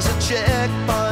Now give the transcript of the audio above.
there's a checkpoint.